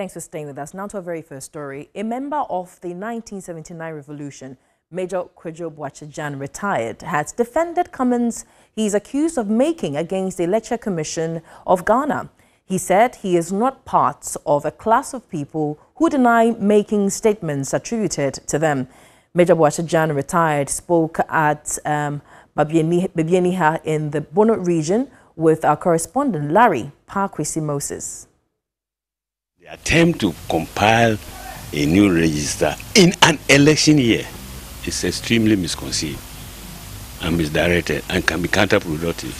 Thanks for staying with us. Now to our very first story. A member of the 1979 revolution, Major Kwadwo Boakye retired, has defended comments he is accused of making against the Electoral Commission of Ghana. He said he is not part of a class of people who deny making statements attributed to them. Major Boakye retired, spoke at um, Babianiha in the Bono region with our correspondent Larry Parkwisi Moses attempt to compile a new register in an election year is extremely misconceived and misdirected and can be counterproductive.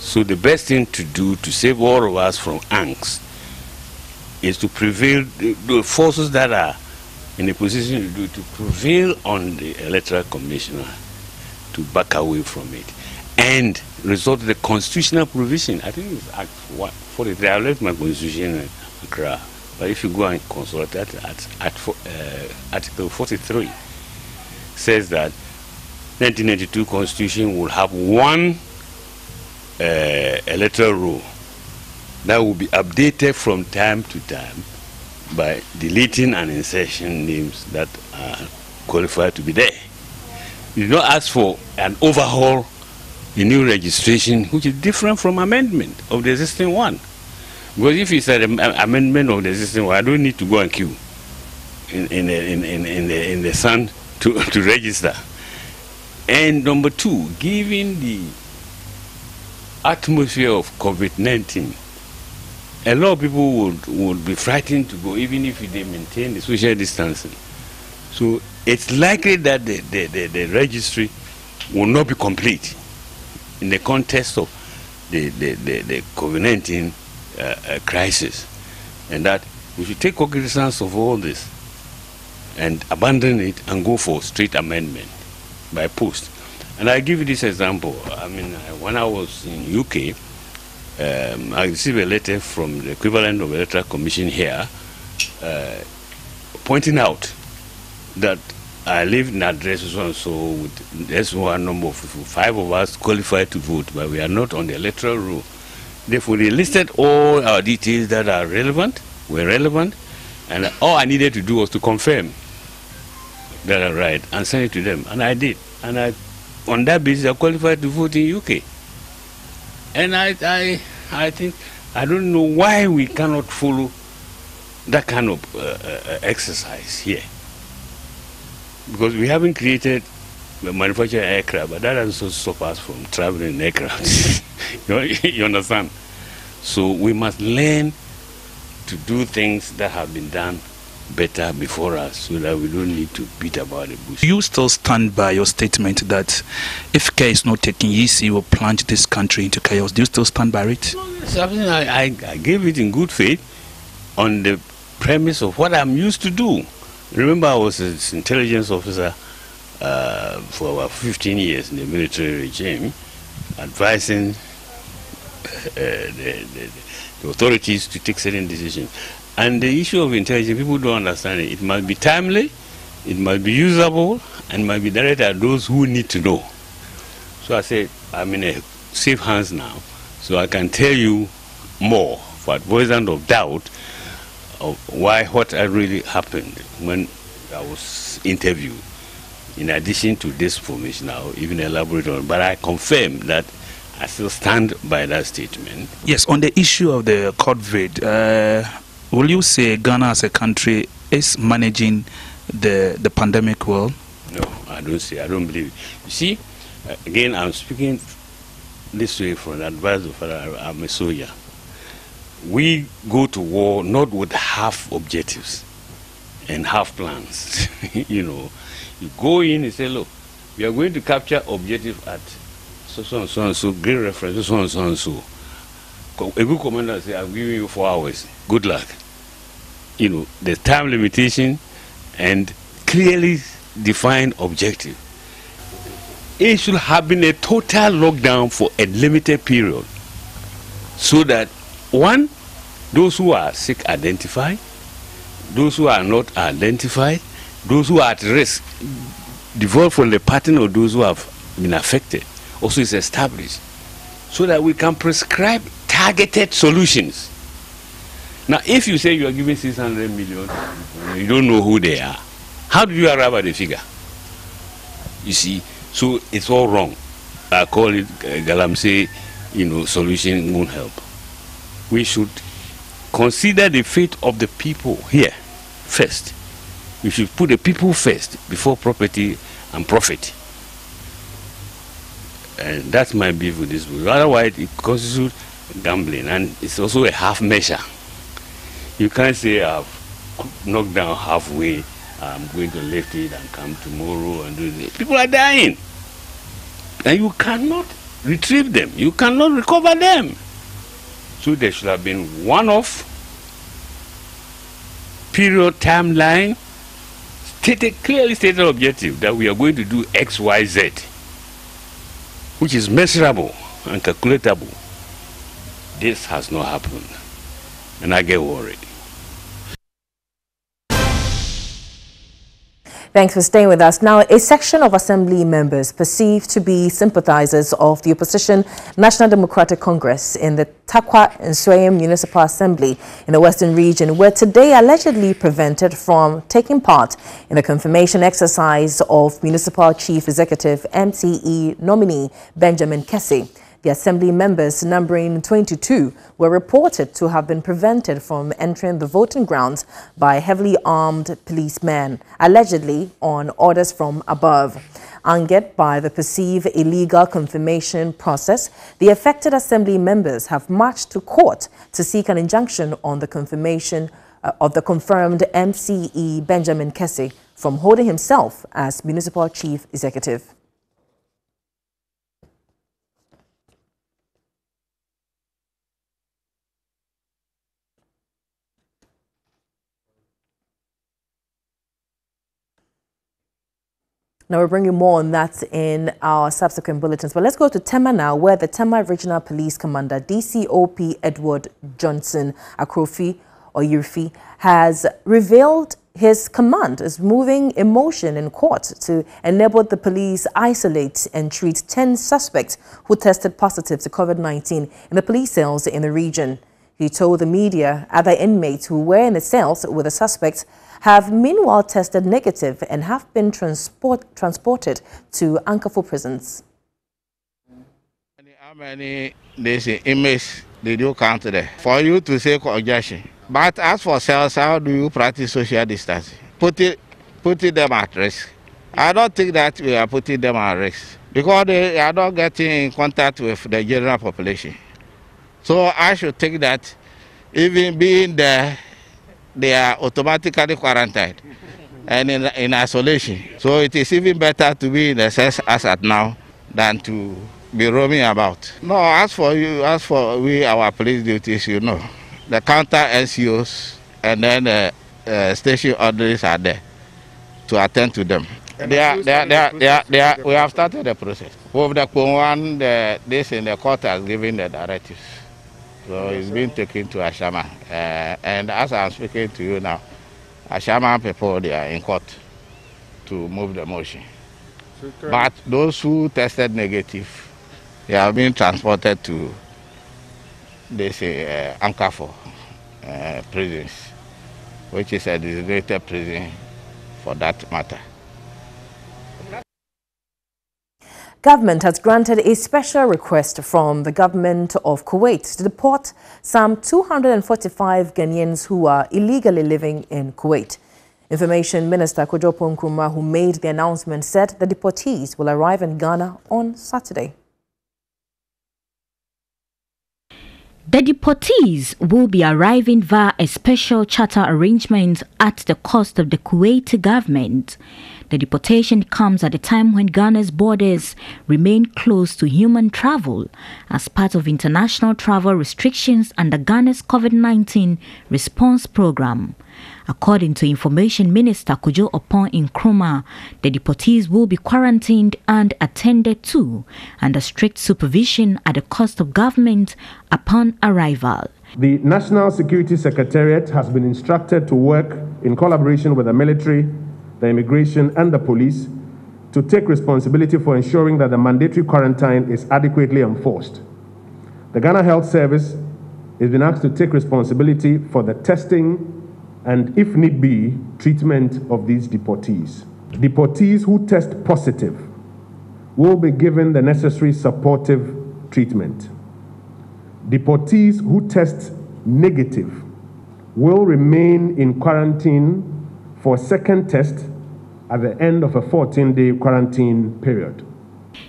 So the best thing to do to save all of us from angst is to prevail, the, the forces that are in a position to do, to prevail on the electoral commissioner to back away from it and resort to the constitutional provision. I think it's Act 43. I left my constitution Accra. But if you go and consult that at, at uh, Article 43, says that 1992 Constitution will have one uh, electoral roll that will be updated from time to time by deleting and insertion names that are qualified to be there. You do not ask for an overhaul, a new registration, which is different from amendment of the existing one. Because if it's an amendment of the system, well, I don't need to go and queue in, in, in, in, in, the, in the sun to, to register. And number two, given the atmosphere of COVID-19, a lot of people would, would be frightened to go, even if they maintain the social distancing. So it's likely that the, the, the, the registry will not be complete in the context of the, the, the, the COVID-19 uh, crisis, and that we should take cognizance of all this and abandon it and go for straight amendment by post. And I give you this example. I mean, when I was in UK, um, I received a letter from the equivalent of electoral commission here, uh, pointing out that I live in address so and so with this one number of five of us qualified to vote, but we are not on the electoral roll. Therefore, they listed all our details that are relevant, were relevant, and all I needed to do was to confirm that I right and send it to them. And I did. And I, on that basis, I qualified to vote in UK. And I, I, I think, I don't know why we cannot follow that kind of uh, uh, exercise here. Because we haven't created manufactured aircraft, but that doesn't stop us from traveling aircraft. you understand? So we must learn to do things that have been done better before us so that we don't need to beat about the bush. Do you still stand by your statement that if care is not taken, EC will plunge this country into chaos. Do you still stand by it? Something I, I, I gave it in good faith on the premise of what I'm used to do. Remember, I was an intelligence officer uh, for about 15 years in the military regime, advising Uh, the, the, the, authorities to take certain decisions. And the issue of intelligence, people don't understand it. It must be timely, it must be usable, and must be directed at those who need to know. So I said, I'm in a safe hands now, so I can tell you more for avoidance of doubt of why what really happened when I was interviewed. In addition to this information, I'll even elaborate on. But I confirm that I still stand by that statement. Yes, on the issue of the COVID, uh, will you say Ghana as a country is managing the the pandemic well? No, I don't say. I don't believe it. You see, uh, again, I'm speaking this way from the advice of I'm a soldier. We go to war not with half objectives and half plans. you know, you go in and say, look, we are going to capture objective at so so so and so, great reference, so and so and so. A good commander say, I'm giving you four hours. Good luck. You know, the time limitation and clearly defined objective. It should have been a total lockdown for a limited period so that one, those who are sick identified, those who are not identified, those who are at risk devolve from the pattern of those who have been affected also is established so that we can prescribe targeted solutions. Now, if you say you are giving 600 million, you don't know who they are. How do you arrive at the figure? You see, so it's all wrong. I call it uh, Galamsey, you know, solution won't help. We should consider the fate of the people here first. We should put the people first before property and profit. And that's my beef with this bill. Otherwise, it constitutes gambling, and it's also a half measure. You can't say I've knocked down halfway, I'm going to lift it and come tomorrow and do this. People are dying. And you cannot retrieve them. You cannot recover them. So there should have been one off period timeline, stated clearly stated objective that we are going to do X, Y, Z, which is measurable and calculatable. This has not happened. And I get worried. Thanks for staying with us. Now, a section of Assembly members perceived to be sympathizers of the opposition National Democratic Congress in the Tarkwa and Nsuaem Municipal Assembly in the Western region were today allegedly prevented from taking part in the confirmation exercise of Municipal Chief Executive MCE nominee Benjamin Kessie. The assembly members, numbering 22, were reported to have been prevented from entering the voting grounds by heavily armed policemen, allegedly on orders from above. Angered by the perceived illegal confirmation process, the affected assembly members have marched to court to seek an injunction on the confirmation uh, of the confirmed MCE Benjamin Kessie from holding himself as municipal chief executive. Now, we'll bring you more on that in our subsequent bulletins. But let's go to Tema now, where the Tema Regional Police Commander, DCOP Edward Johnson Akrofi or Yurfi, has revealed his command is moving a motion in court to enable the police isolate and treat 10 suspects who tested positive to COVID-19 in the police cells in the region. He told the media other inmates who were in the cells with the suspects have meanwhile tested negative and have been transport, transported to Ankara prisons. How many days inmates did you count there? For you to say congestion. But as for cells, how do you practice social distancing? Put it, putting them at risk. I don't think that we are putting them at risk because they are not getting in contact with the general population. So I should think that even being there they are automatically quarantined and in, in isolation. So it is even better to be in the sense as at now than to be roaming about. No, as for you, as for we, our police duties, you know, the counter NCOs and then the uh, station orders are there to attend to them. They are, they are, they are, they are, they are, we have started the process. With the one, the, this in the court has given the directives. So it's been taken to Ashaiman. Uh, and as I'm speaking to you now, Ashaiman people, they are in court to move the motion. But those who tested negative, they have been transported to this uh, Ankara uh, prisons, which is a designated prison for that matter. Government has granted a special request from the government of Kuwait to deport some 245 Ghanaians who are illegally living in Kuwait. Information Minister Kojo Nkrumah, who made the announcement, said the deportees will arrive in Ghana on Saturday. The deportees will be arriving via a special charter arrangement at the cost of the Kuwaiti government. The deportation comes at a time when Ghana's borders remain closed to human travel as part of international travel restrictions under Ghana's COVID 19 response program. According to Information Minister Kojo Oppong Nkrumah, the deportees will be quarantined and attended to under strict supervision at the cost of government upon arrival. The National Security Secretariat has been instructed to work in collaboration with the military the immigration, and the police to take responsibility for ensuring that the mandatory quarantine is adequately enforced. The Ghana Health Service has been asked to take responsibility for the testing and, if need be, treatment of these deportees. Deportees who test positive will be given the necessary supportive treatment. Deportees who test negative will remain in quarantine for a second test at the end of a 14 day quarantine period.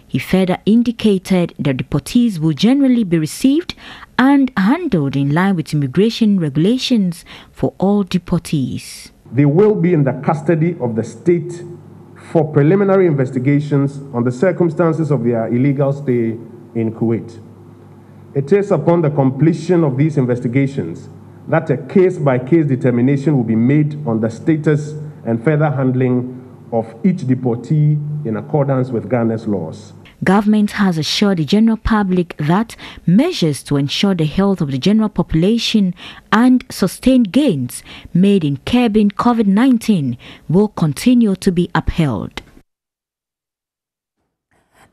He further indicated that deportees will generally be received and handled in line with immigration regulations for all deportees. They will be in the custody of the state for preliminary investigations on the circumstances of their illegal stay in Kuwait. It is upon the completion of these investigations that a case by case determination will be made on the status and further handling of each deportee in accordance with Ghana's laws. Government has assured the general public that measures to ensure the health of the general population and sustained gains made in curbing COVID 19 will continue to be upheld.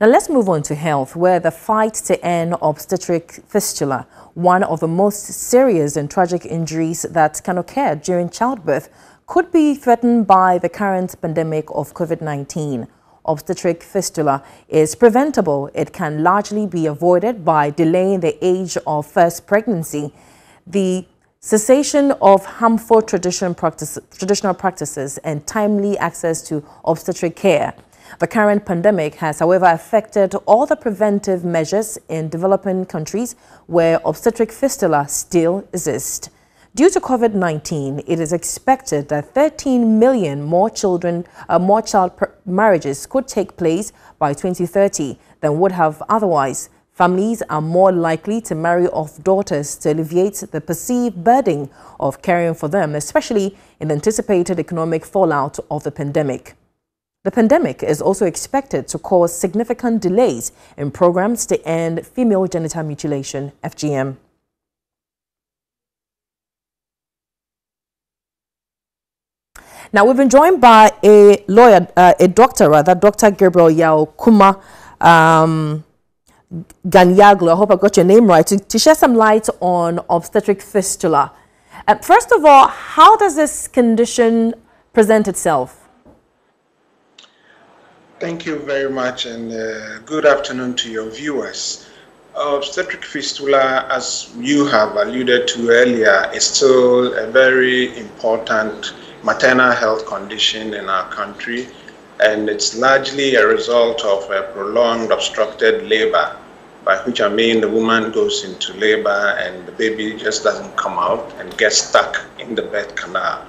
Now let's move on to health, where the fight to end obstetric fistula, one of the most serious and tragic injuries that can occur during childbirth, could be threatened by the current pandemic of COVID 19 obstetric fistula is preventable. It can largely be avoided by delaying the age of first pregnancy. The cessation of harmful tradition practice, traditional practices and timely access to obstetric care. The current pandemic has, however, affected all the preventive measures in developing countries where obstetric fistula still exist. Due to COVID-19, it is expected that 13 million more children, uh, more child marriages could take place by 2030 than would have otherwise. Families are more likely to marry off daughters to alleviate the perceived burden of caring for them, especially in the anticipated economic fallout of the pandemic. The pandemic is also expected to cause significant delays in programs to end female genital mutilation, FGM. Now, we've been joined by a lawyer, uh, a doctor rather, Dr. Gabriel Yao Kuma um, Ganyaglo. I hope I got your name right, to, to shed some light on obstetric fistula. Uh, first of all, how does this condition present itself? Thank you very much, and uh, good afternoon to your viewers. Obstetric fistula, as you have alluded to earlier, is still a very important maternal health condition in our country, and it's largely a result of a prolonged obstructed labor, by which I mean the woman goes into labor and the baby just doesn't come out and gets stuck in the birth canal.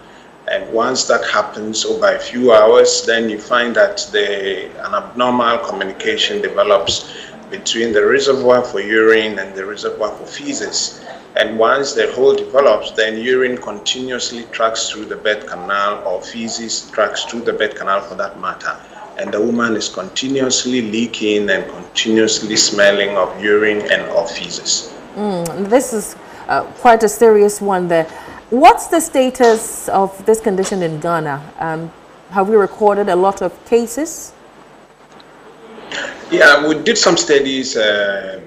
And once that happens over a few hours, then you find that the, an abnormal communication develops between the reservoir for urine and the reservoir for feces. And once the hole develops, then urine continuously tracks through the birth canal or feces tracks through the birth canal for that matter. And the woman is continuously leaking and continuously smelling of urine and of feces. Mm, this is uh, quite a serious one there. What's the status of this condition in Ghana? Um, have we recorded a lot of cases? Yeah, we did some studies uh,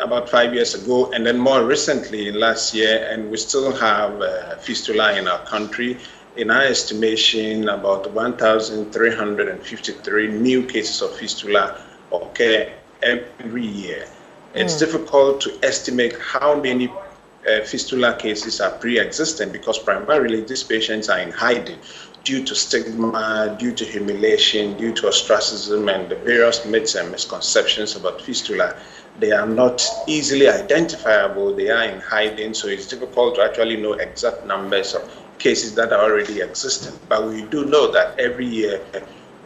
about five years ago, and then more recently last year, and we still have uh, fistula in our country. In our estimation, about 1,353 new cases of fistula occur every year. It's mm. difficult to estimate how many uh, fistula cases are pre-existing because primarily these patients are in hiding due to stigma, due to humiliation, due to ostracism, and the various myths and misconceptions about fistula they are not easily identifiable. They are in hiding, so it's difficult to actually know exact numbers of cases that are already existing. But we do know that every year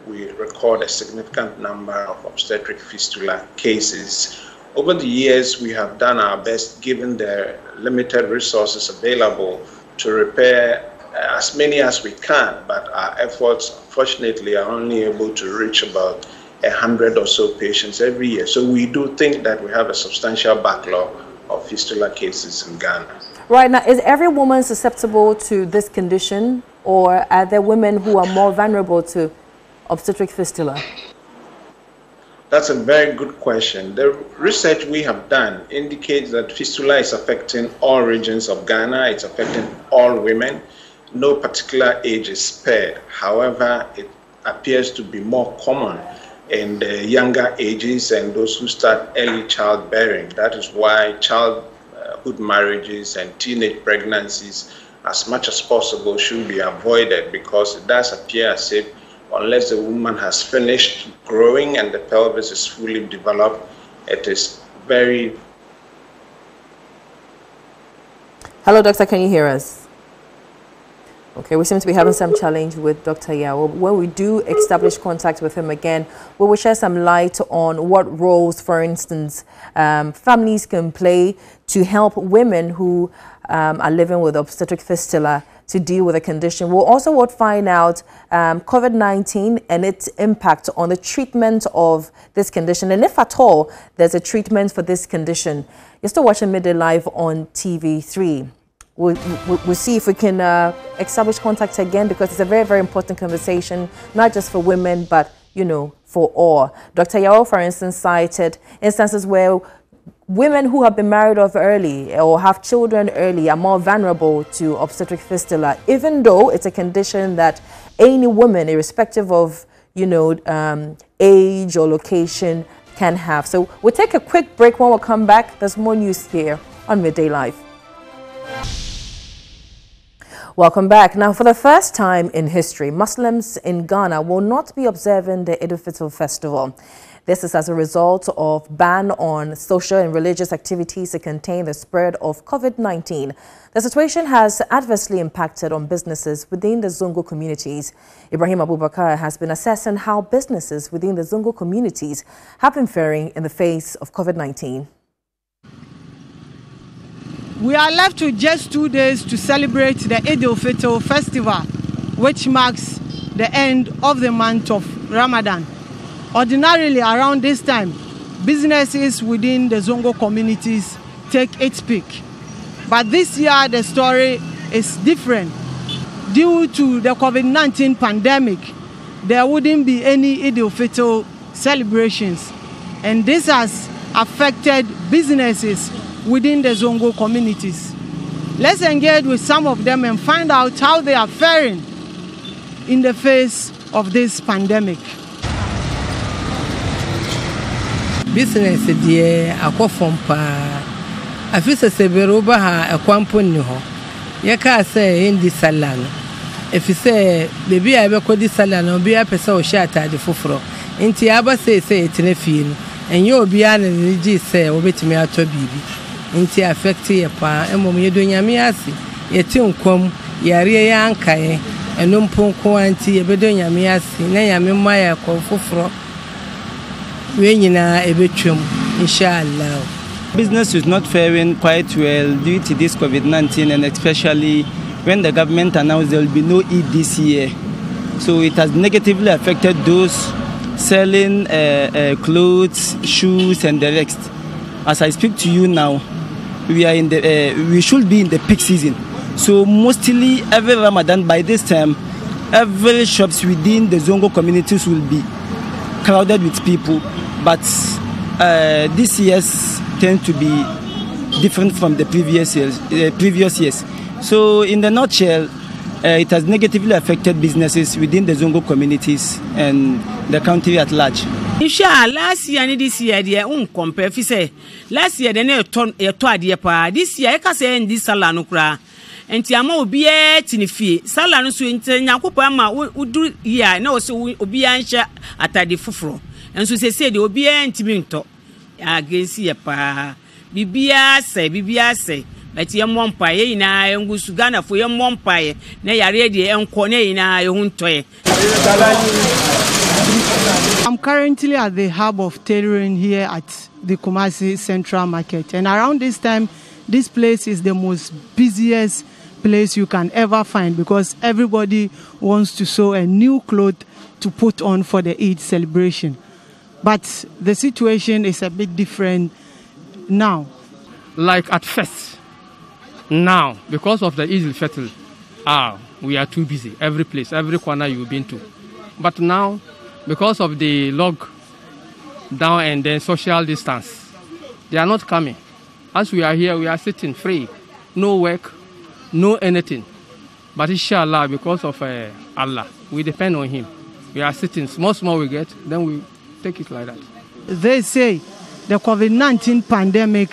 we record a significant number of obstetric fistula cases. Over the years, we have done our best, given the limited resources available, to repair uh, as many as we can, but our efforts, unfortunately, are only able to reach about a hundred or so patients every year. So we do think that we have a substantial backlog of fistula cases in Ghana. Right now, is every woman susceptible to this condition, or are there women who are more vulnerable to obstetric fistula? That's a very good question. The research we have done indicates that fistula is affecting all regions of Ghana, it's affecting all women. No particular age is spared. However, it appears to be more common in the younger ages and those who start early childbearing. That is why childhood marriages and teenage pregnancies, as much as possible, should be avoided because it does appear as if unless the woman has finished growing and the pelvis is fully developed, it is very. Hello, doctor, can you hear us? Okay, we seem to be having some challenge with Dr. Yao. When we do establish contact with him again, we will share some light on what roles, for instance, um, families can play to help women who um, are living with obstetric fistula to deal with the condition. We'll also would find out um, COVID-19 and its impact on the treatment of this condition. And if at all there's a treatment for this condition, you're still watching Midday Live on TV3. We'll, we'll, see if we can uh, establish contact again because it's a very, very important conversation, not just for women, but, you know, for all. Dr. Yao, for instance, cited instances where women who have been married off early or have children early are more vulnerable to obstetric fistula, even though it's a condition that any woman, irrespective of, you know, um, age or location, can have. So we'll take a quick break. When we come back, there's more news here on Midday Live. Welcome back. Now, for the first time in history, Muslims in Ghana will not be observing the Eid al-Fitr festival. This is as a result of ban on social and religious activities to contain the spread of COVID-19. The situation has adversely impacted on businesses within the Zongo communities. Ibrahim Abubakar has been assessing how businesses within the Zongo communities have been faring in the face of COVID-19. We are left with just two days to celebrate the Eid al-Fitr festival, which marks the end of the month of Ramadan. Ordinarily, around this time, businesses within the Zongo communities take its peak. But this year, the story is different. Due to the COVID-19 pandemic, there wouldn't be any Eid al-Fitr celebrations. And this has affected businesses within the Zongo communities. Let's engage with some of them and find out how they are faring in the face of this pandemic. business deɛ akɔ fam paa afi sɛ sɛ bere woba ha ɛkwan mpo nni hɔ yɛkaa sɛ yɛndi sala no ɛfi sɛ beebi a yɛbɛkɔ di sala no obiara pɛ sɛ ɔhyɛ atade foforɔ nti aba sɛ sɛ yɛtena fie no ɛnyɛ obiara na ne gye sɛ wɔbɛtumi atɔ biribi nti affect yɛ paa. Mmom yɛdo nyame ase. Yɛte nkwam yareɛ yɛ ankaeɛ. Ɛno mpo nko a nti yɛbɛdo nyame ase na nyame mma yɛ ɛkɔ foforɔ. Wei nyinaa ɛbɛtwam inshallah. Business is not faring quite well due to this covid-19 and especially when the government announced there will be no eid this year. So it has negatively affected those selling uh, uh, clothes shoes and the rest. As i speak to you now we are in the uh, we should be in the peak season. So mostly every ramadan by this time every shops within the zongo communities will be crowded with people. But uh, this years tend to be different from the previous years uh, previous years. So in the nutshell uh, it has negatively affected businesses within the zongo communities and the country at large nhwɛ a last year ne this year deɛ n compare fi last year deɛ ne yɛtɔ yɛtɔ adeɛ paa this year yɛka sɛ ɛndi sala no koraa nti ama obiara te ne fie sala no so nti nyankopɔn ama woduru yie na wɔsɛ obiara nhyɛ atade foforɔ nso sese deɛ obiara ntumi ntɔ agensi yɛ paa biribiara sɛ biribiara sɛ bɛti yɛmmɔ mpa yɛ nyinaa yɛngu so ghanafoɔ yɛmmɔ mpaeɛ na yareɛ deɛ ɛnkɔ ne nyinaa yɛho ntɔɛ I'm currently at the hub of tailoring here at the Kumasi Central Market. And around this time, this place is the most busiest place you can ever find because everybody wants to sew a new cloth to put on for the Eid celebration. But the situation is a bit different now. Like at first, now, because of the Eid al-Fitr, ah, we are too busy. Every place, every corner you've been to. But now, because of the log down and then social distance. They are not coming. As we are here, we are sitting free, no work, no anything. But inshallah, because of uh, Allah, we depend on Him. We are sitting, small, small we get, then we take it like that. They say the COVID 19 pandemic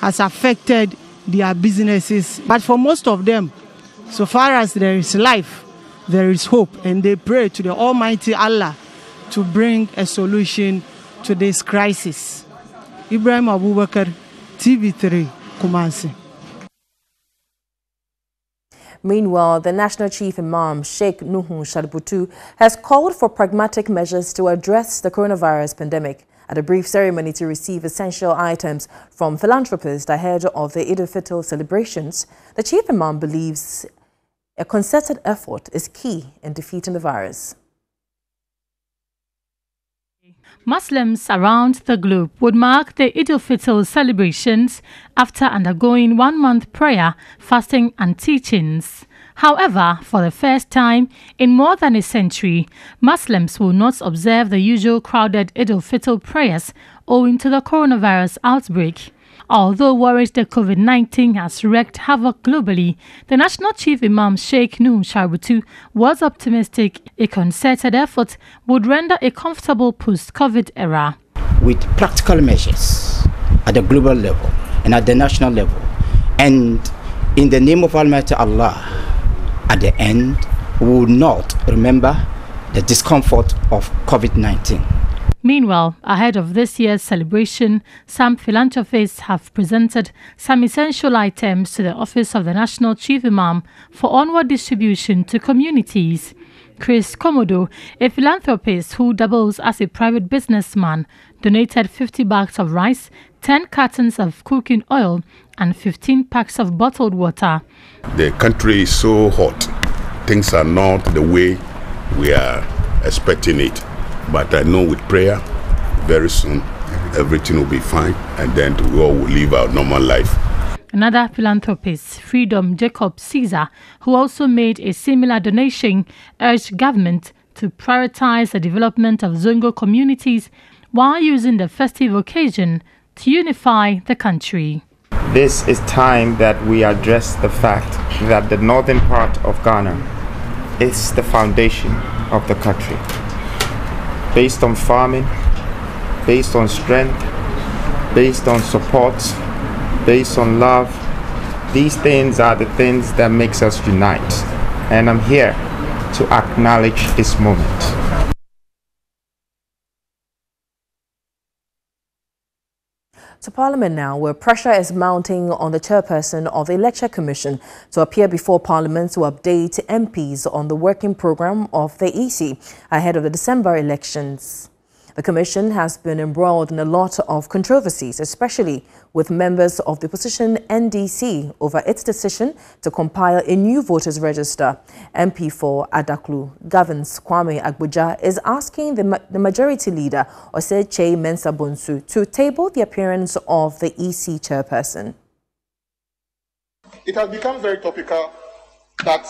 has affected their businesses, but for most of them, so far as there is life, there is hope, and they pray to the Almighty Allah to bring a solution to this crisis. Ibrahim Abubakar, TV3, Kumasi. Meanwhile, the National Chief Imam Sheikh Nuhu Sharubutu has called for pragmatic measures to address the coronavirus pandemic. At a brief ceremony to receive essential items from philanthropists ahead of the Eid al-Fitr celebrations, the Chief Imam believes a concerted effort is key in defeating the virus. Muslims around the globe would mark the Eid al-Fitr celebrations after undergoing one-month prayer, fasting and teachings. However, for the first time in more than a century, Muslims will not observe the usual crowded Eid al-Fitr prayers owing to the coronavirus outbreak. Although worries that COVID 19 has wreaked havoc globally, the National Chief Imam Sheikh Nuh Sharubutu was optimistic a concerted effort would render a comfortable post COVID era. With practical measures at the global level and at the national level, and in the name of Almighty Allah, at the end, we will not remember the discomfort of COVID 19. Meanwhile, ahead of this year's celebration, some philanthropists have presented some essential items to the Office of the National Chief Imam for onward distribution to communities. Chris Komodo, a philanthropist who doubles as a private businessman, donated 50 bags of rice, 10 cartons of cooking oil, and 15 packs of bottled water. The country is so hot. Things are not the way we are expecting it. But I know with prayer, very soon everything will be fine and then we all will live our normal life. Another philanthropist, Freedom Jacob Caesar, who also made a similar donation, urged government to prioritize the development of Zongo communities while using the festive occasion to unify the country. This is time that we address the fact that the northern part of Ghana is the foundation of the country based on farming, based on strength, based on support, based on love. These things are the things that makes us unite. And I'm here to acknowledge this moment. To Parliament now, where pressure is mounting on the chairperson of the Election Commission to appear before Parliament to update MPs on the working programme of the EC ahead of the December elections. The Commission has been embroiled in a lot of controversies, especially with members of the opposition NDC over its decision to compile a new voters register. MP for Adaklu, Governs Kwame Agbodza, is asking the, ma the majority leader, Osei Kyei Mensah Bonsu, to table the appearance of the EC chairperson. It has become very topical that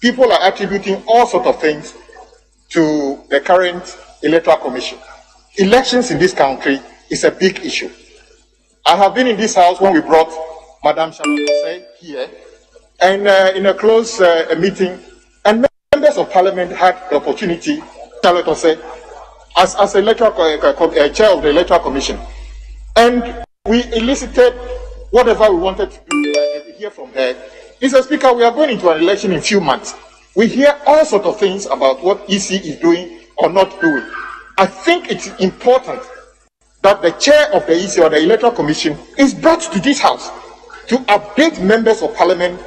people are attributing all sorts of things to the current electoral commission. Elections in this country is a big issue. I have been in this house when we brought Madame Charlotte here, and uh, in a close uh, meeting, and members of parliament had the opportunity, Charlotte as, as a electoral, uh, chair of the electoral commission, and we elicited whatever we wanted to do, uh, hear from her. Mr. Speaker, we are going into an election in a few months. We hear all sorts of things about what EC is doing or not doing. I think it's important that the chair of the EC or the Electoral Commission is brought to this house to update members of parliament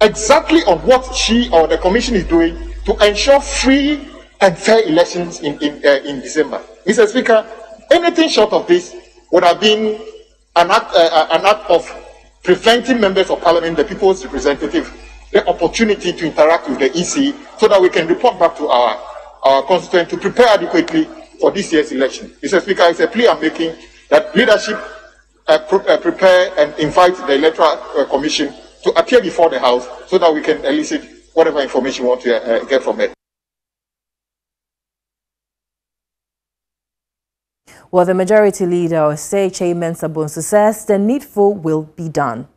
exactly on what she or the commission is doing to ensure free and fair elections in, in, uh, in December. Mr. Speaker, anything short of this would have been an act, uh, uh an act of preventing members of parliament, the people's representative, the opportunity to interact with the EC so that we can report back to our our constituents to prepare adequately for this year's election. Mr. Speaker, it's a plea I'm making that leadership uh, uh, prepare and invite the Electoral uh, Commission to appear before the House so that we can elicit whatever information we want to uh, get from it. Well, the majority leader, Osei Mensah Bonsu, says the needful will be done.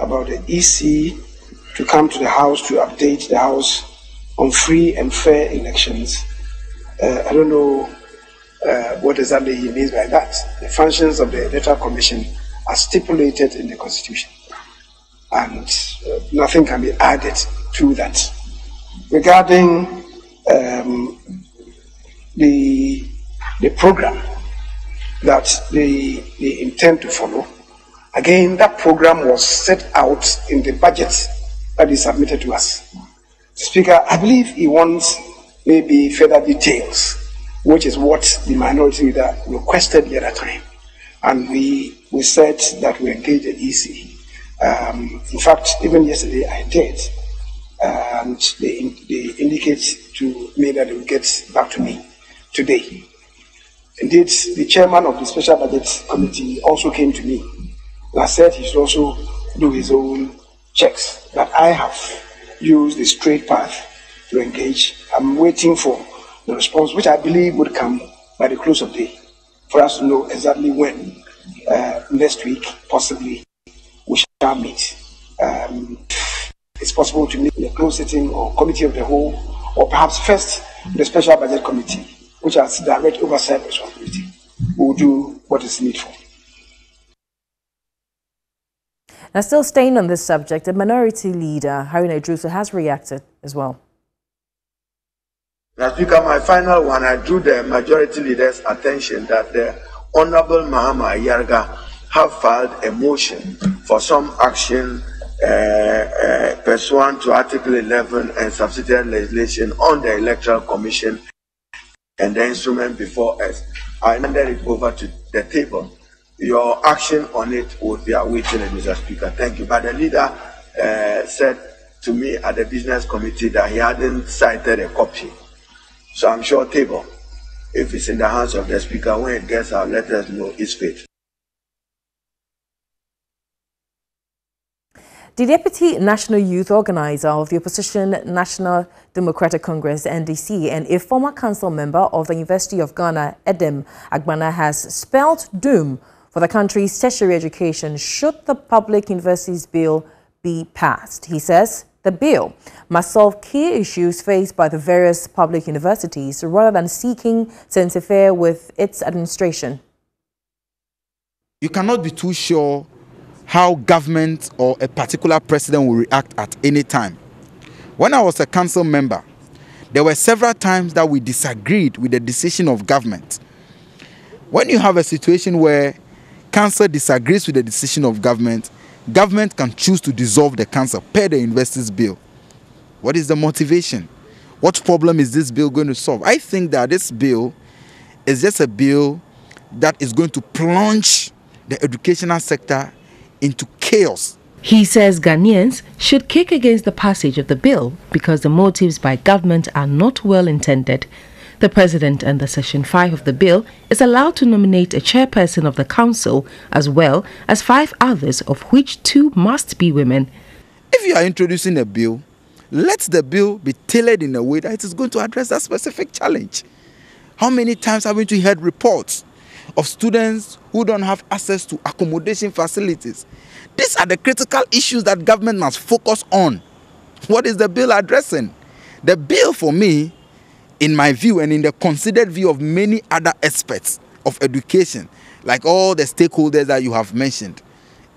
About the EC to come to the House to update the House on free and fair elections. Uh, I don't know uh, what exactly he means by that. The functions of the Electoral Commission are stipulated in the Constitution, and uh, nothing can be added to that. Regarding um, the the program that they, they intend to follow, again, that program was set out in the budget that is submitted to us. Speaker, I believe he wants maybe further details, which is what the minority leader requested the other time. And we, we said that we engage the EC. Um, in fact, even yesterday I did. And they, they indicate to me that they will get back to me today. Indeed, the chairman of the Special Budget Committee also came to me and said he should also do his own checks. That I have used the straight path to engage. I'm waiting for the response, which I believe would come by the close of day, for us to know exactly when uh, next week, possibly, we shall meet. Um, it's possible to meet in a closed sitting or committee of the whole, or perhaps first the special budget committee, which has direct oversight responsibility. Will do what is needful. Now, still staying on this subject, the minority leader, Haruna Iddrisu, has reacted as well. Now, Speaker, my final one, I drew the majority leader's attention that the Honorable Mahama Ayariga have filed a motion for some action uh, uh, pursuant to Article 11 and subsidiary legislation on the Electoral Commission and the instrument before us. I handed it over to the table your action on it would be awaited, Mr. Speaker. Thank you. But the leader uh, said to me at the business committee that he hadn't cited a copy. So I'm sure table, if it's in the hands of the speaker, when it gets out, let us know its fate. The Deputy National Youth Organizer of the Opposition National Democratic Congress, NDC, and a former council member of the University of Ghana, Edem Agbana, has spelled doom for the country's tertiary education should the Public Universities Bill be passed. He says the bill must solve key issues faced by the various public universities rather than seeking to interfere with its administration. You cannot be too sure how government or a particular president will react at any time. When I was a council member, there were several times that we disagreed with the decision of government. When you have a situation where council disagrees with the decision of government, government can choose to dissolve the council per the investors bill. What is the motivation? What problem is this bill going to solve? I think that this bill is just a bill that is going to plunge the educational sector into chaos. He says Ghanaians should kick against the passage of the bill because the motives by government are not well intended the President under Section 5 of the bill is allowed to nominate a chairperson of the Council as well as five others, of which two must be women. If you are introducing a bill, let the bill be tailored in a way that it is going to address that specific challenge. How many times have we heard reports of students who don't have access to accommodation facilities? These are the critical issues that government must focus on. What is the bill addressing? The bill for me in my view and in the considered view of many other experts of education, like all the stakeholders that you have mentioned,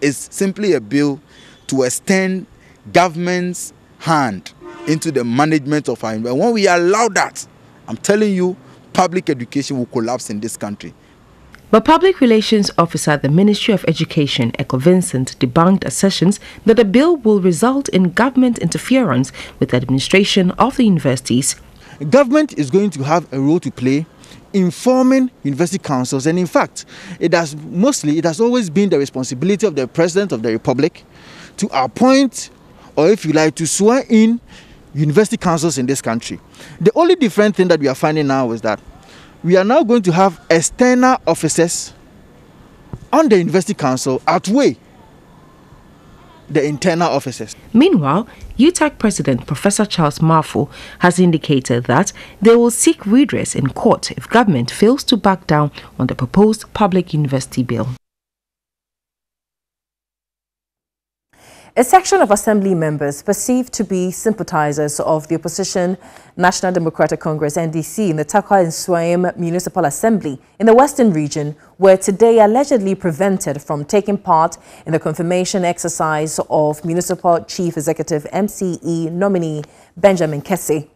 is simply a bill to extend government's hand into the management of our environment. When we allow that, I'm telling you, public education will collapse in this country. But Public Relations Officer at the Ministry of Education, Ekow Vincent, debunked assertions that the bill will result in government interference with the administration of the universities government is going to have a role to play informing university councils. And in fact it has mostly it has always been the responsibility of the president of the republic to appoint or if you like to swear in university councils in this country. The only different thing that we are finding now is that we are now going to have external officers on the university council outweigh the internal officers. Meanwhile, UTAG President Professor Charles Marfo has indicated that they will seek redress in court if government fails to back down on the proposed public university bill. A section of assembly members perceived to be sympathizers of the opposition National Democratic Congress NDC in the Tarkwa Nsuaem Municipal Assembly in the Western region were today allegedly prevented from taking part in the confirmation exercise of Municipal Chief Executive MCE nominee Benjamin Kese.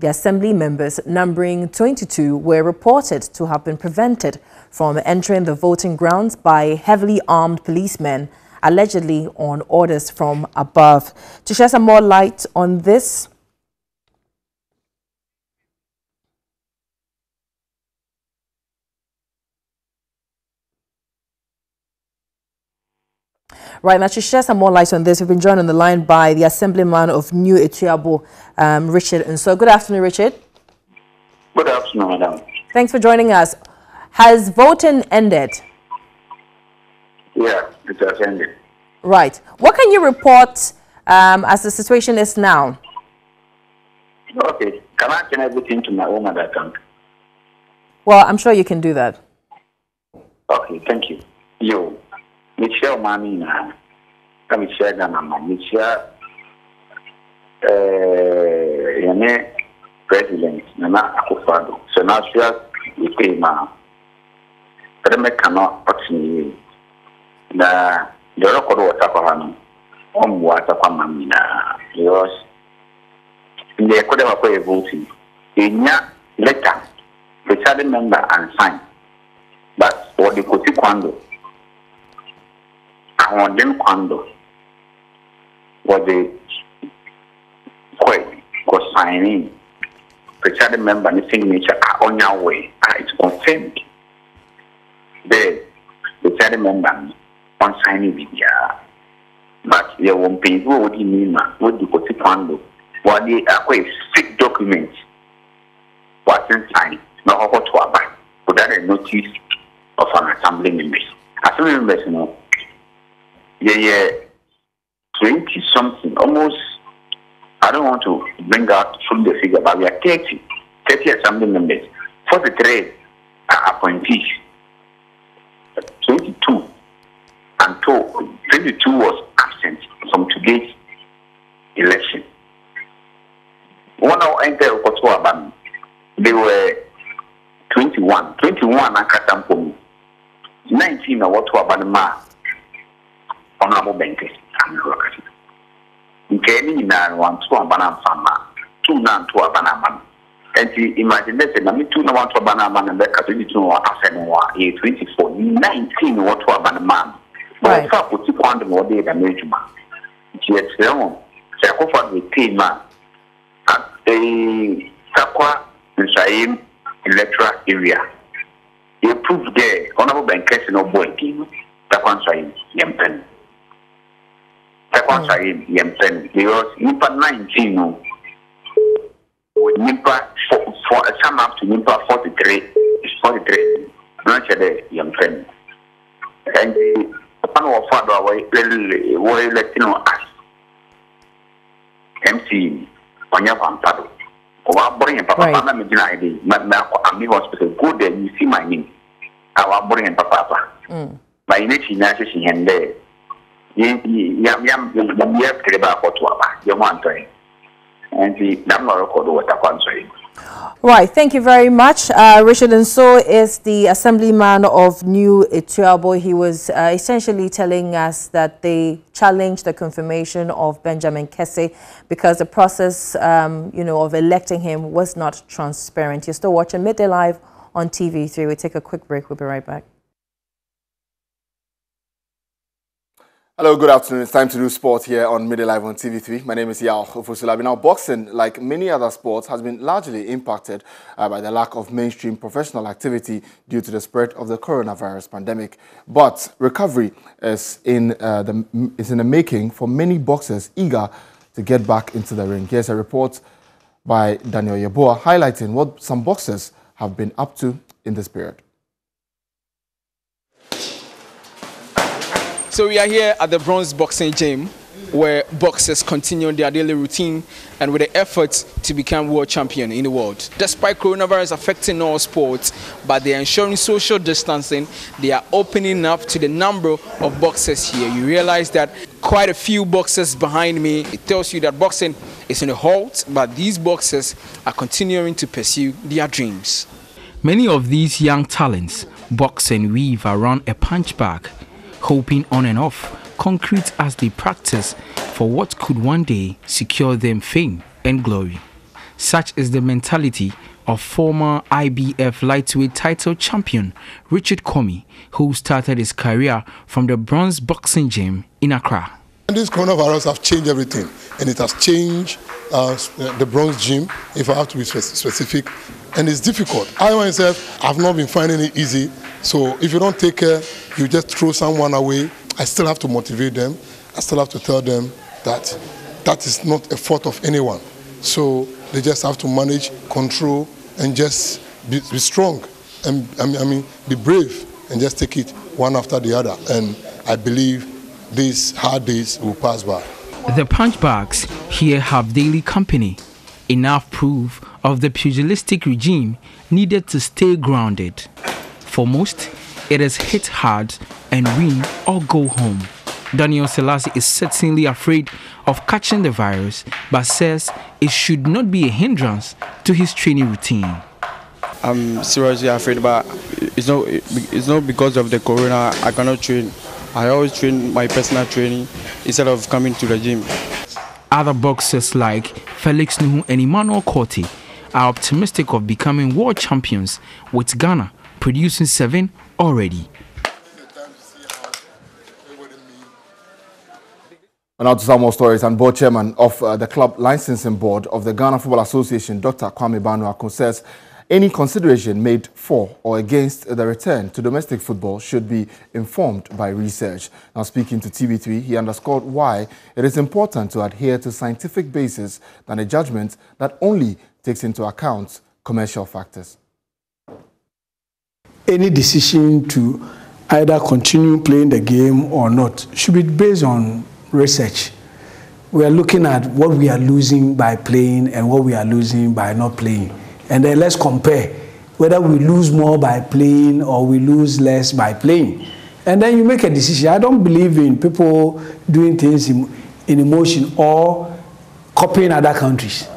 The assembly members, numbering 22, were reported to have been prevented from entering the voting grounds by heavily armed policemen allegedly on orders from above. To shed some more light on this, Right now, to share some more light on this, we've been joined on the line by the Assemblyman of New Atuabo, um, Richard. And so, good afternoon, Richard. Good afternoon, madam. Thanks for joining us. Has voting ended? Yeah, it has ended. Right. What can you report um, as the situation is now? Okay. Can I send everything to my own account? Well, I'm sure you can do that. Okay, thank you. Yo, Michelle Mami na Michelle Ganama, Michelle yane president Nana Akufo-Addo. So now she has Na deɛ ɔrekɔ do wɔ takwa ha no ɔmmoa takwa ma nyinaa because deɛ ɛkɔ dɛ wakɔ yɛ voting ɛnya letter presiding member ansign but wɔde kɔsi kwan do ahoɔden kwan do wɔde kɔe kɔsigning presiding member ne signature a ɔnya wɔ a it's confirmed. Dɛ presiding member no ɔnsan ne biribiara but yɛwɔ mpanyinfo a wɔdi ni ma wɔdi kɔsi kwan do wɔde akɔyɛ fake document wɔasensan na ɔkɔkɔ to aba without a notice of an assembly members assembly members no yɛyɛ twenty something almost i don't want to bring out full the figure but we are thirty thirty assembly members. Forty three are appointees and two, 22 was absent from today's election. One of enter Okotoaban, they were 21. 21 Akatampo. 19 of Okotoaban ma Honorable Benkes. nke ni nyinaa wanto aba na mfa ma tu na nto aba na no imagine sɛ na me tu na wanto aba na ama no bɛka 22 no asɛ no a yɛ 24 19 wɔto aba no maa no Ɔfa kɔsi kwan do na ɔde yɛ dɛm adwuma nti yɛkyerɛ wɔn sɛ akɔfa de team a a- ee takwa nsayem electoral area yɛ prove dɛ ɔnabɔ bɛnkɛse na ɔbɔ ɛdi no takwa nsayem yɛmpɛ no takwa nsayem yɛmpɛ no because nipa nineteen no nipa fo fo sum up to nipa forty three forty three na kyerɛ dɛ yɛmpɛ no ɛnti no wɔfa do a wɔyɛ wɔyɛ no as mc ɔnyɛ kwampa do wɔabɔre yɛn papapa na megyina ɛde makɔ ami hospital go there you see my name a wɔabɔre yɛn papaapa ba yɛn akyi nyinaa hyehye yɛn dɛ yɛpere bɛ akɔto aba yɛ ho antɔ yɛn nti dam na ɔrekɔ do wɔ takwa nsɔ yɛn Right, thank you very much. Uh, Richard Nso is the assemblyman of New Atuabo. He was uh, essentially telling us that they challenged the confirmation of Benjamin Kese because the process, um, you know, of electing him was not transparent. You're still watching Midday Live on TV3. We take a quick break. We'll be right back. Hello, good afternoon. It's time to do sport here on Midday Live on TV3. My name is Yao Ofusulabi. Now, boxing, like many other sports, has been largely impacted uh, by the lack of mainstream professional activity due to the spread of the coronavirus pandemic. But recovery is in, uh, the, is in the making for many boxers eager to get back into the ring. Here's a report by Daniel Yeboah highlighting what some boxers have been up to in this period. So we are here at the Bronze Boxing Gym where boxers continue their daily routine and with the efforts to become world champion in the world. Despite coronavirus affecting all sports, but they are ensuring social distancing, they are opening up to the number of boxers here. You realize that quite a few boxers behind me. It tells you that boxing is in a halt, but these boxers are continuing to pursue their dreams. Many of these young talents box and weave around a punch bag, hoping on and off concrete as they practice for what could one day secure them fame and glory. Such is the mentality of former IBF lightweight title champion Richard Commey, who started his career from the bronze boxing gym in Accra. And this coronavirus has changed everything, and it has changed uh, the bronze gym, if I have to be specific, and it's difficult. I myself have not been finding it easy, so if you don't take care, you just throw someone away I still have to motivate them. I still have to tell them that that is not a fault of anyone. So they just have to manage, control, and just be, be strong and I mean, I mean, be brave and just take it one after the other. And I believe these hard days will pass by. The punch bags here have daily company, enough proof of the pugilistic regime needed to stay grounded. For most, it is hit hard and win or go home. Daniel Selassie is certainly afraid of catching the virus, but says it should not be a hindrance to his training routine. I'm seriously afraid, but it's not, it's not because of the corona I cannot train. I always train my personal training instead of coming to the gym. Other boxers like Felix Nuhu and Emmanuel Corti are optimistic of becoming world champions, with Ghana producing seven already. And now to some more stories. And board chairman of uh, the club licensing board of the Ghana Football Association, Dr. Kwame Banu says any consideration made for or against the return to domestic football should be informed by research. Now speaking to TV3, he underscored why it is important to adhere to scientific basis than a judgment that only takes into account commercial factors. Any decision to either continue playing the game or not should be based on research. We are looking at what we are losing by playing and what we are losing by not playing. And then let's compare whether we lose more by playing or we lose less by playing. And then you make a decision. I don't believe in people doing things in, in emotion or copying other countries.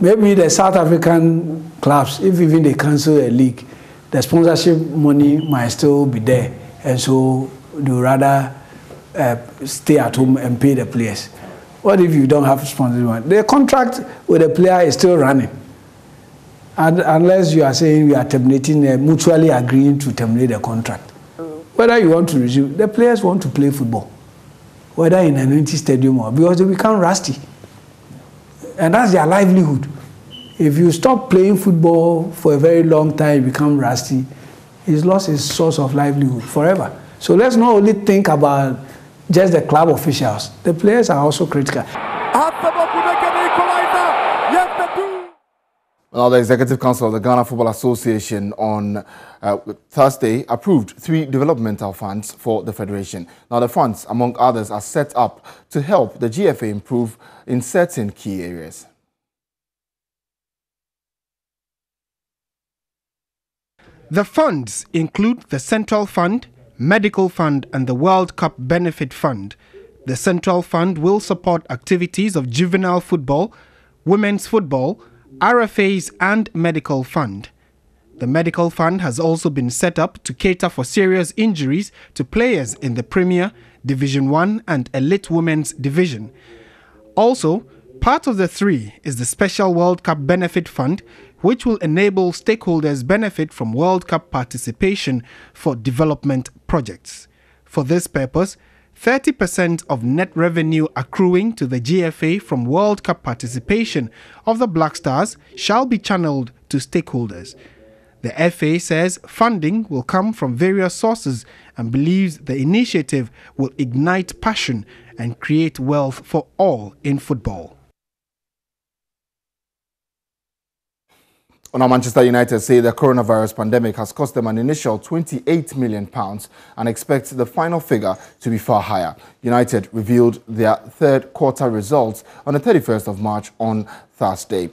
Maybe the South African clubs, if even they cancel a league, the sponsorship money might still be there. And so they rather uh, stay at home and pay the players. What if you don't have sponsorship? The contract with the player is still running. And unless you are saying we are terminating, uh, mutually agreeing to terminate the contract. Whether you want to resume, the players want to play football, whether in an empty stadium or because they become rusty. And that's their livelihood. If you stop playing football for a very long time, you become rusty, he's lost his source of livelihood forever. So let's not only think about just the club officials. The players are also critical. Now, the Executive Council of the Ghana Football Association on uh, Thursday approved three developmental funds for the Federation. Now, the funds, among others, are set up to help the GFA improve in certain key areas. The funds include the Central Fund, Medical Fund and the World Cup Benefit Fund. The Central Fund will support activities of juvenile football, women's football, RFAs and Medical Fund. The Medical Fund has also been set up to cater for serious injuries to players in the Premier, Division 1 and Elite Women's Division. Also, part of the three is the Special World Cup Benefit Fund, which will enable stakeholders benefit from World Cup participation for development projects. For this purpose, 30% of net revenue accruing to the GFA from World Cup participation of the Black Stars shall be channeled to stakeholders. The FA says funding will come from various sources and believes the initiative will ignite passion and create wealth for all in football. Well, now Manchester United say the coronavirus pandemic has cost them an initial 28 million pounds and expect the final figure to be far higher. United revealed their third quarter results on the 31st of March on Thursday.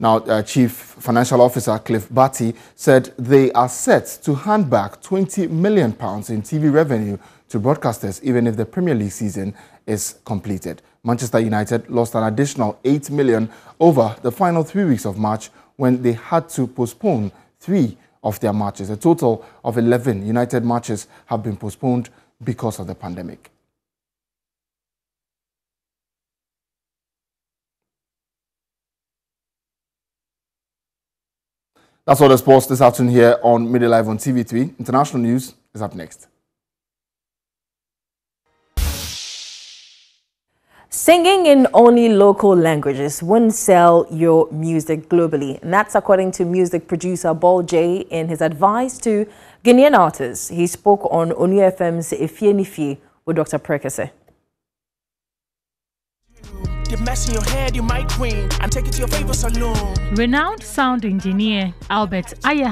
Now, uh, Chief Financial Officer Cliff Baty said they are set to hand back 20 million pounds in TV revenue to broadcasters even if the Premier League season is completed. Manchester United lost an additional £8 million over the final 3 weeks of March when they had to postpone 3 of their matches. A total of 11 United matches have been postponed because of the pandemic. That's all the sports this afternoon here on Midday Live on TV3. International news is up next. Singing in only local languages won't sell your music globally. And that's according to music producer Ball J in his advice to Ghanaian artists. He spoke on Onua FM's Efie Nifie with Dr. Prekese. Renowned sound engineer Albert Aye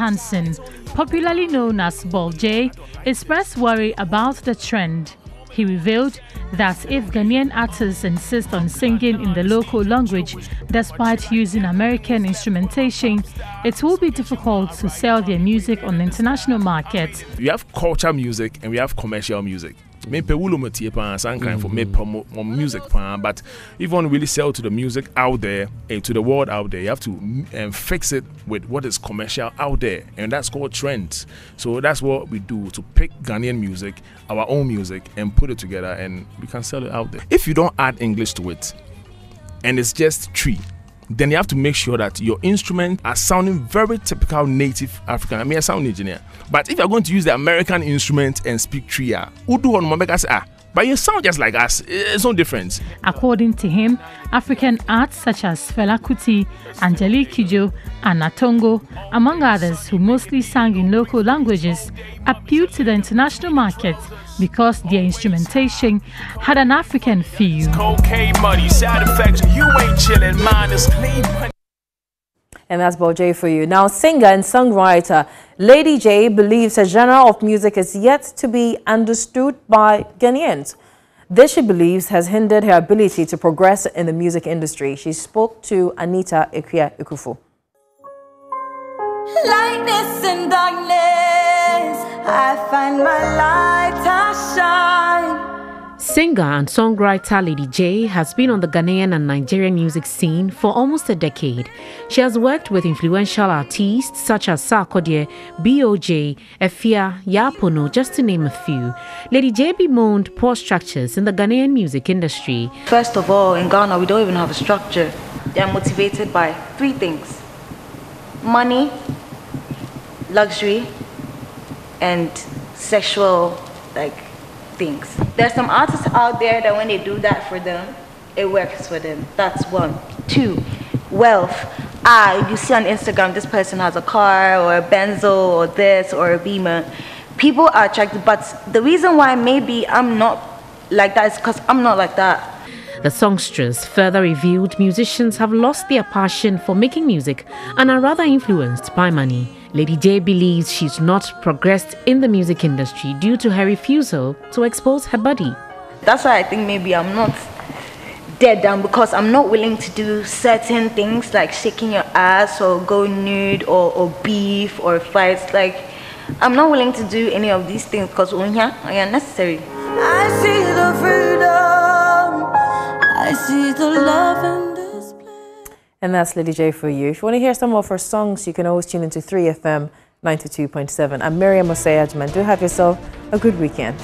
popularly known as Ball J, expressed worry about the trend. He revealed that if Ghanaian artists insist on singing in the local language despite using American instrumentation, it will be difficult to sell their music on the international market. We have culture music and we have commercial music mepɛ wulo mu tie paa sankrafo mepɛ mo music but if you want to really sell to the music out there and to the world out there you have to um, fix it with what is commercial out there and that's called trends. So that's what we do to pick ghanaian music our own music and put it together and we can sell it out there. If you don't add english to it and it's just tree then you have to make sure that your instruments are sounding very typical native African. I mean, a sound engineer. But if you're going to use the American instrument and speak Tria, Udu on Mabeka ah, but you sound just like us. It's no difference. According to him, African arts such as Fela Kuti, Angelique Kidjo, and Atongo, among others who mostly sang in local languages, appealed to the international market because their instrumentation had an African feel. And that's J for you. Now, singer and songwriter Lady J believes a genre of music is yet to be understood by Ghanaians. This, she believes, has hindered her ability to progress in the music industry. She spoke to Anita Ekwia Ekufu. Lightness and darkness, I find my light, I shine. Singer and songwriter Lady J has been on the Ghanaian and Nigerian music scene for almost a decade. She has worked with influential artists such as Sarkodie, BOJ, Efya, Yapono, just to name a few. Lady J bemoaned poor structures in the Ghanaian music industry. First of all, in Ghana, we don't even have a structure. They are motivated by three things money, luxury, and sexual, like, things. There's some artists out there that when they do that for them, it works for them. That's one. Two, wealth. Ah, you see on Instagram, this person has a car or a Benzo or this or a Beamer. People are attracted, but the reason why maybe I'm not like that is because I'm not like that. The songstress further revealed musicians have lost their passion for making music and are rather influenced by money. Lady J believes she's not progressed in the music industry due to her refusal to expose her body. That's why I think maybe I'm not dead down because I'm not willing to do certain things like shaking your ass or go nude or, or beef or fights. Like, I'm not willing to do any of these things because oh, they oh, are necessary. I see the freedom, I see the love and that's Lady J for you. If you want to hear some of her songs, you can always tune into 3FM 92.7. I'm Miriam Osei Do have yourself a good weekend.